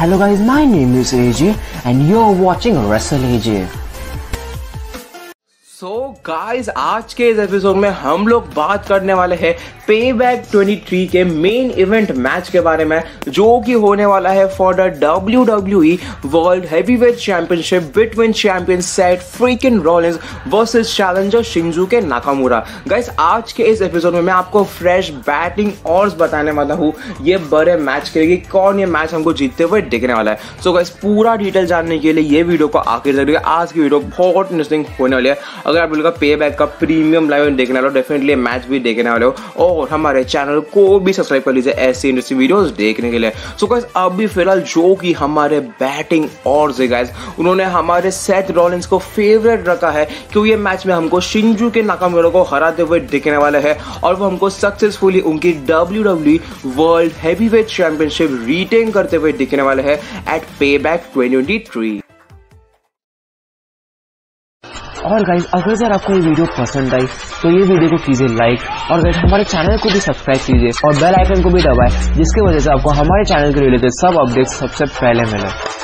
Hello guys, my name is AJ and you're watching Wrestle AJ. So so, guys आज के इस episode में हम लोग बात करने वाले हैं पे बैक 23 के मेन इवेंट मैच के बारे में जो कि होने वाला है for the W W world heavyweight championship between champion Seth freakin Rollins versus challenger Shinsuke Nakamura guys आज के इस एपिसोड में मैं आपको फ्रेश बैटिंग और बताने वाला हूँ। ये बड़े मैच के लिए कौन ये मैच हमको जीतते हुए दिखने वाला है। सो so, गाइस पूरा डिटेल जानने के लिए ये वीडियो को आखिर तक आज की वीडियो बहुत इंटरेस्टिंग होने वाली है। अगर आप लोग पे बैक का प्रीमियम लाइव देखने वाले हो डेफिनेटली मैच भी देखने वाले हो। और हमारे चैनल को भी सब्सक्राइब कर लीजिए ऐसी इंटरेस्टिंग वीडियोस देखने के लिए। सो so, गाइस अभी फ़िलहाल जो कि हमारे बैटिंग और से गाइस उन्होंने हमारे सेथ रॉलिंस को फेवरेट रखा है क्योंकि ये मैच में हमको शिंजू के नाकामिरो को हराते हुए दिखने वाले हैं। और वो हमको सक्सेसफुली उनकी W W world heavyweight championship retain करते हुए दिखने वाले हैं एट पे बैक ट्वेंटी और गाइज़ अगर सर आपको ये वीडियो पसंद आई तो ये वीडियो को कीजिए लाइक और गाइज़ हमारे चैनल को भी सब्सक्राइब कीजिए और बेल आइकन को भी दबाए, जिसके वजह से आपको हमारे चैनल के रिलेटेड सब अपडेट सबसे पहले मिले।